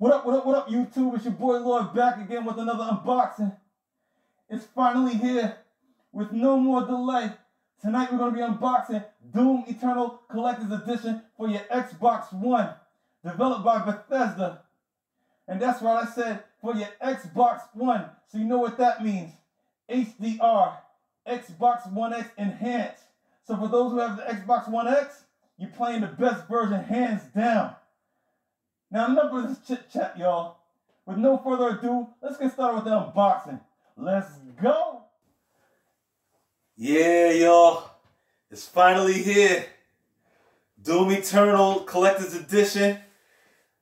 What up, what up, what up, YouTube? It's your boy Lloyd back again with another unboxing. It's finally here with no more delay. Tonight we're going to be unboxing Doom Eternal Collector's Edition for your Xbox One, developed by Bethesda. And that's right, I said for your Xbox One, so you know what that means. HDR, Xbox One X Enhanced. So for those who have the Xbox One X, you're playing the best version hands down. Now enough of this chit chat, y'all. With no further ado, let's get started with the unboxing. Let's go. Yeah, y'all. It's finally here. Doom Eternal Collector's Edition.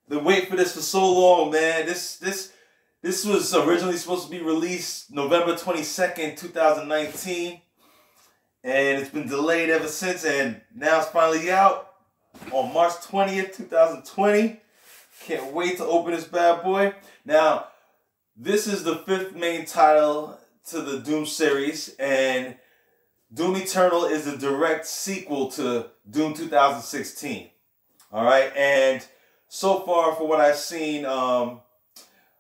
Been waiting for this for so long, man. This this this was originally supposed to be released November 22nd, 2019. And it's been delayed ever since, and now it's finally out on March 20th, 2020. Can't wait to open this bad boy. Now, this is the fifth main title to the Doom series, and Doom Eternal is a direct sequel to Doom 2016. All right, and so far, for what I've seen, um,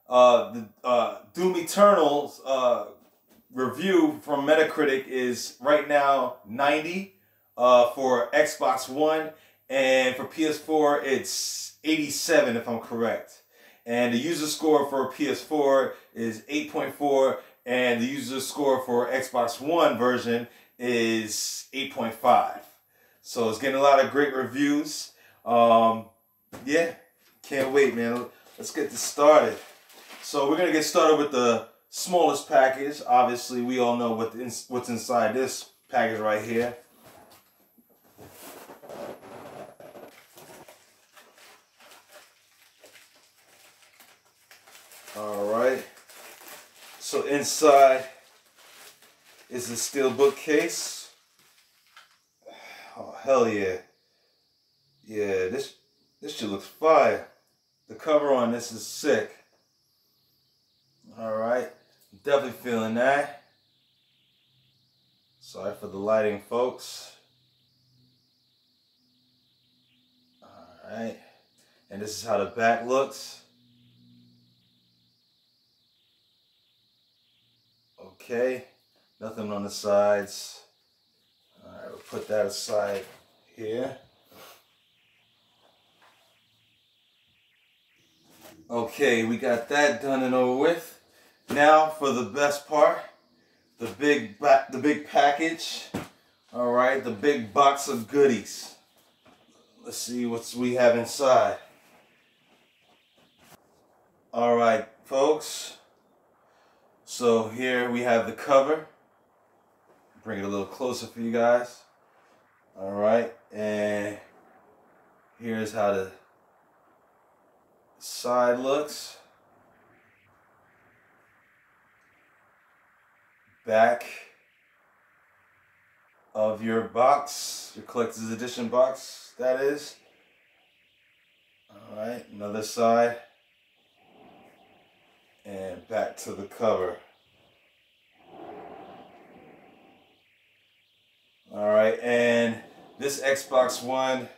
uh, the uh, Doom Eternal's uh, review from Metacritic is right now 90 uh, for Xbox One, and for PS4 it's 87 if I'm correct. And the user score for PS4 is 8.4, and the user score for Xbox One version is 8.5. So it's getting a lot of great reviews. Um, yeah, can't wait, man. Let's get this started. So we're gonna get started with the smallest package. Obviously, we all know what what's inside this package right here. All right. So inside is a steel bookcase. Oh hell yeah. Yeah, this this shit looks fire. The cover on this is sick. All right, definitely feeling that. Sorry for the lighting, folks. All right, and this is how the back looks. Okay, nothing on the sides. All right, we'll put that aside here. Okay, we got that done and over with. Now for the best part, the big the big package. All right, the big box of goodies. Let's see what we have inside. All right, folks. So here we have the cover. Bring it a little closer for you guys. All right, and here's how the side looks. Back of your box, your collector's edition box, that is. All right, another side and back to the cover. All right, and this Xbox One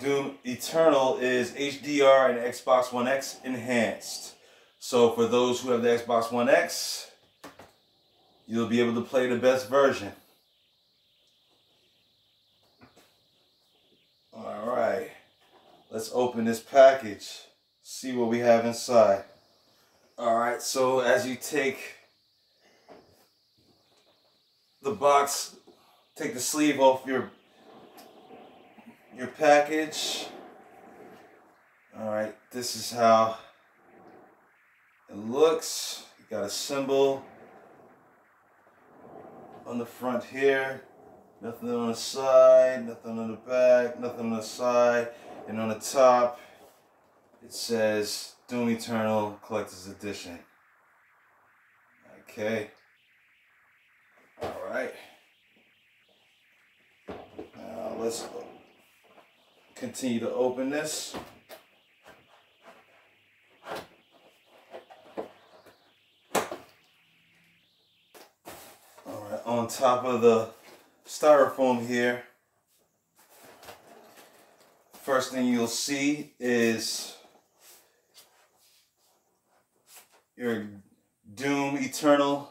Doom Eternal is HDR and Xbox One X enhanced. So for those who have the Xbox One X, you'll be able to play the best version. All right, let's open this package, see what we have inside. All right, so as you take the box, take the sleeve off your your package. All right, this is how it looks. You got a symbol on the front here. Nothing on the side, nothing on the back, nothing on the side, and on the top it says Doom Eternal Collector's Edition. Okay. Alright. Now let's continue to open this. Alright, on top of the styrofoam here, first thing you'll see is your Doom Eternal,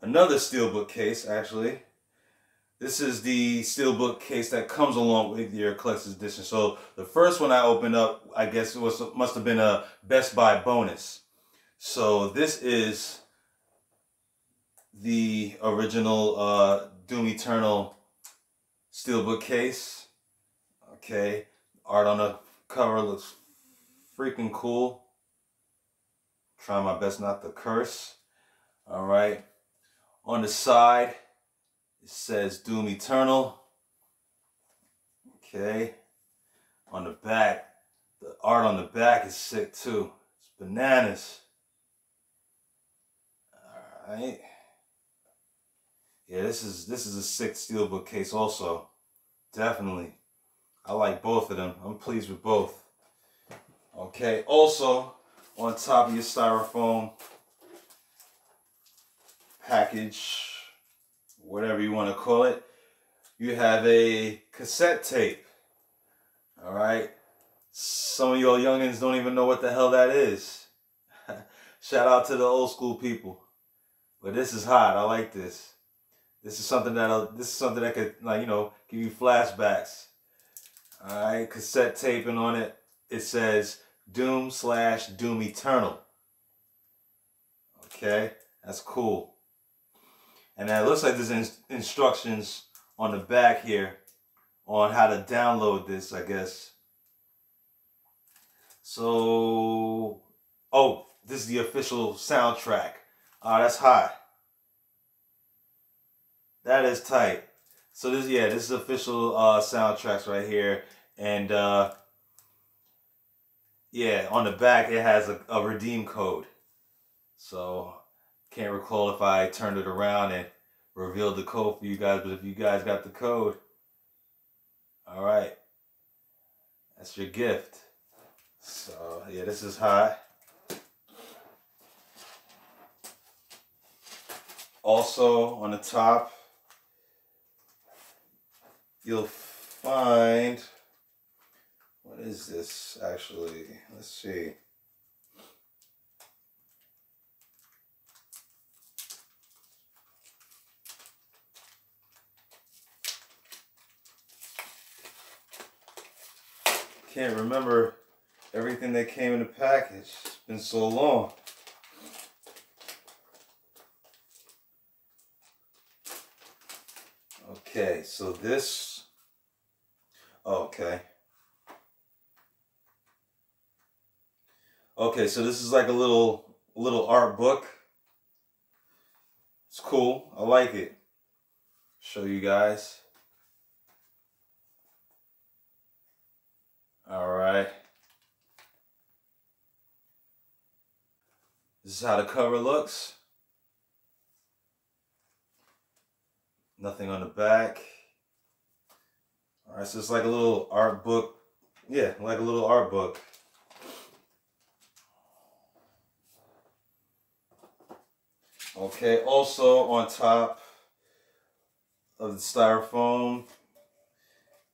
another steelbook case actually. This is the steelbook case that comes along with your collector's edition. So the first one I opened up, I guess it was must have been a Best Buy bonus. So this is the original uh, Doom Eternal steelbook case. Okay, art on the cover looks freaking cool. Try my best not to curse. All right. On the side, it says Doom Eternal. Okay. On the back, the art on the back is sick too. It's bananas. All right. Yeah, this is this is a sick steelbook case also. Definitely. I like both of them. I'm pleased with both. Okay, also on top of your styrofoam package, whatever you want to call it, you have a cassette tape. All right. Some of your youngins don't even know what the hell that is. Shout out to the old school people. But this is hot. I like this. This is something that this is something that could like you know give you flashbacks. All right, cassette taping on it. It says Doom slash Doom Eternal. Okay, that's cool. And then it looks like there's in instructions on the back here on how to download this, I guess. So, oh, this is the official soundtrack. Oh, that's hot. That is tight. So this, yeah, this is official uh, soundtracks right here, and uh, yeah, on the back it has a, a redeem code. So can't recall if I turned it around and revealed the code for you guys, but if you guys got the code, all right, that's your gift. So yeah, this is high. Also on the top, you'll find is this actually? Let's see. Can't remember everything that came in the package. It's been so long. Okay, so this, okay. Okay, so this is like a little little art book. It's cool. I like it. Show you guys. All right. This is how the cover looks. Nothing on the back. All right, so it's like a little art book. Yeah, like a little art book. Okay, also on top of the styrofoam,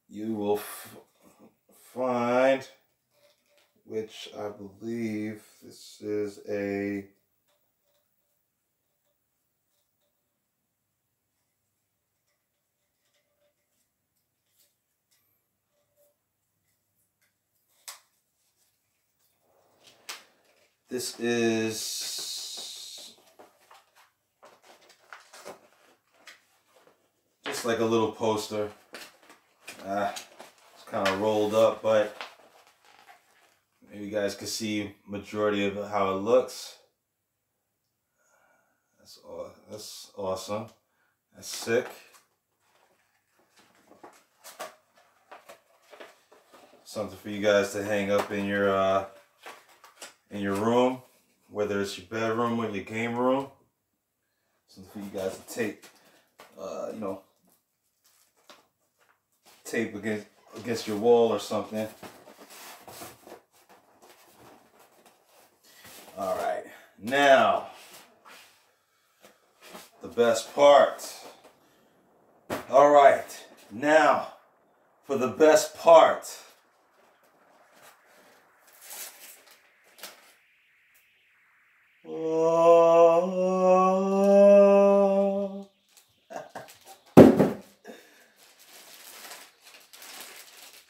you will find, which I believe this is a This is like a little poster. Ah, it's kind of rolled up, but maybe you guys can see majority of how it looks. That's that's awesome. That's sick. Something for you guys to hang up in your uh, in your room, whether it's your bedroom or your game room. Something for you guys to take, uh, you know, tape against against your wall or something. All right, now the best part. All right, now for the best part. Oh.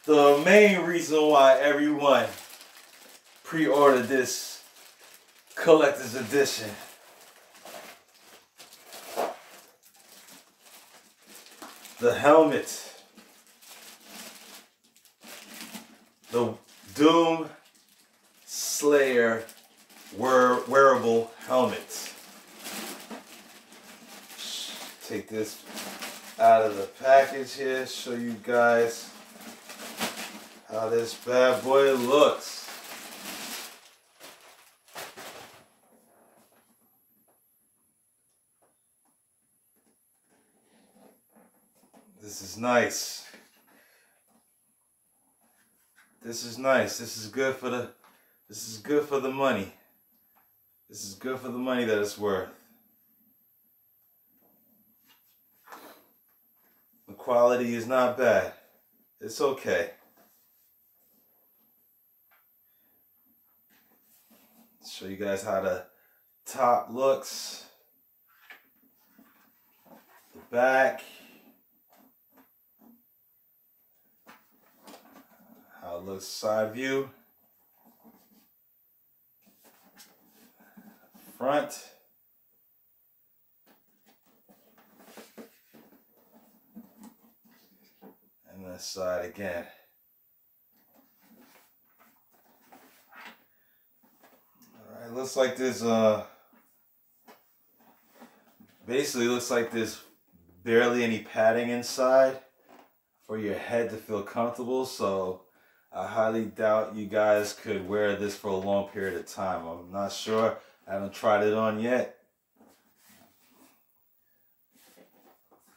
The main reason why everyone pre-ordered this collector's edition. The helmet. The Doom Slayer wear, wearable helmet. Take this out of the package here, show you guys how this bad boy looks. This is nice. This is nice. This is good for the this is good for the money. This is good for the money that it's worth. The quality is not bad. It's okay. Show you guys how the top looks. The back. How it looks side view. Front. And the side again. Alright, looks like there's uh basically looks like there's barely any padding inside for your head to feel comfortable so I highly doubt you guys could wear this for a long period of time. I'm not sure. I haven't tried it on yet.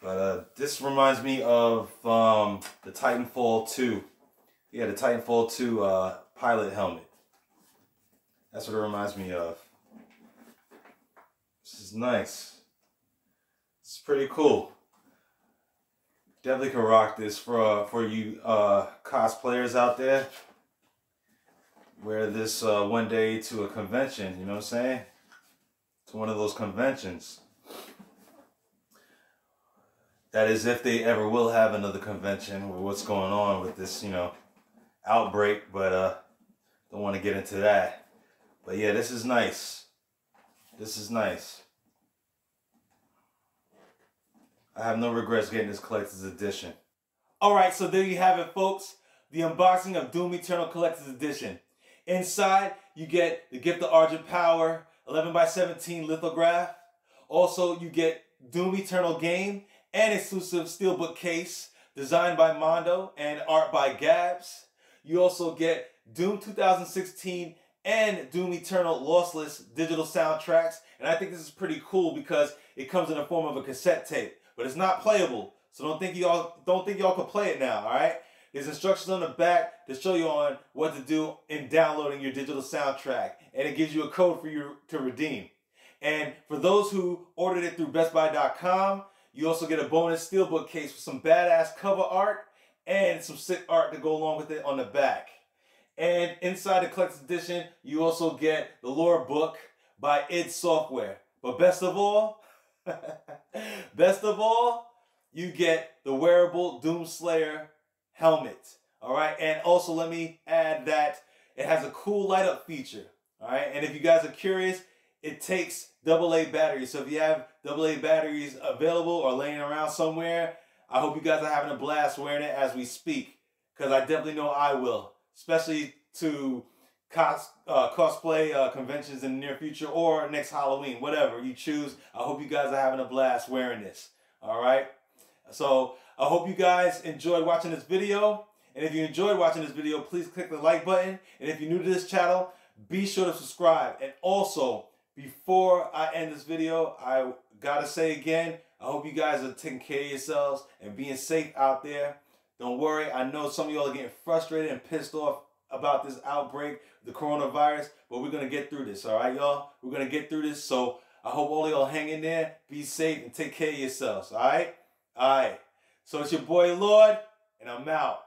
But uh, this reminds me of um, the Titanfall 2. Yeah, the Titanfall 2 uh, pilot helmet. That's what it reminds me of. This is nice. It's pretty cool definitely can rock this for uh, for you uh, cosplayers out there. Wear this uh, one day to a convention, you know what I'm saying? To one of those conventions. That is if they ever will have another convention with what's going on with this, you know, outbreak, but uh don't want to get into that. But yeah, this is nice. This is nice. I have no regrets getting this collector's edition. All right, so there you have it, folks. The unboxing of Doom Eternal Collector's Edition. Inside, you get the Gift of Argent Power 11 by 17 lithograph. Also, you get Doom Eternal game and exclusive steelbook case designed by Mondo and art by Gabz. You also get Doom 2016 and Doom Eternal lossless digital soundtracks. And I think this is pretty cool because it comes in the form of a cassette tape but it's not playable. So don't think y'all don't think y'all can play it now, all right? There's instructions on the back to show you on what to do in downloading your digital soundtrack, and it gives you a code for you to redeem. And for those who ordered it through BestBuy.com, you also get a bonus steelbook case with some badass cover art and some sick art to go along with it on the back. And inside the collector's edition, you also get the lore book by id Software. But best of all, Best of all, you get the wearable Doomslayer helmet. All right, and also let me add that it has a cool light up feature. All right, and if you guys are curious, it takes AA batteries. So if you have AA batteries available or laying around somewhere, I hope you guys are having a blast wearing it as we speak, because I definitely know I will, especially to cos, uh, cosplay uh, conventions in the near future or next Halloween, whatever you choose. I hope you guys are having a blast wearing this. All right. So I hope you guys enjoyed watching this video. And if you enjoyed watching this video, please click the like button. And if you're new to this channel, be sure to subscribe. And also, before I end this video, I gotta say again, I hope you guys are taking care of yourselves and being safe out there. Don't worry, I know some of y'all are getting frustrated and pissed off about this outbreak, the coronavirus, but we're gonna get through this, all right, y'all? We're gonna get through this. So I hope all y'all hang in there, be safe, and take care of yourselves, all right? All right. So it's your boy Lord, and I'm out.